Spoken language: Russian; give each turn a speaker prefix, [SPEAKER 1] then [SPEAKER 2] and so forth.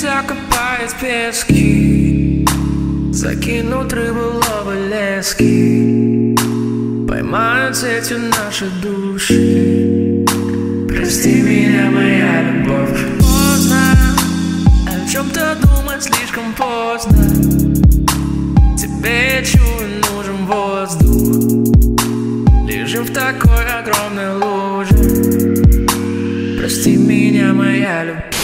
[SPEAKER 1] закопает пески Закинут рыбу ловы лески. Поймают эти наши души. Прости меня, моя любовь. Поздно. О чем-то думать слишком поздно. Тебе, я чую, нужен воздух. Лежим в такой огромной луже. Прости меня, моя любовь.